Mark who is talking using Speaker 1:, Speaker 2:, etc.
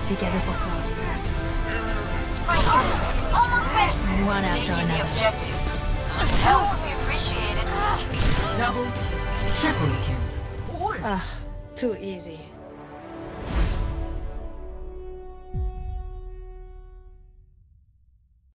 Speaker 1: together for toi.
Speaker 2: Almost ready.
Speaker 1: One after
Speaker 2: Taking
Speaker 1: another.
Speaker 2: objective. Help would be appreciated.
Speaker 3: Double, triple kill.
Speaker 1: Ugh, too easy.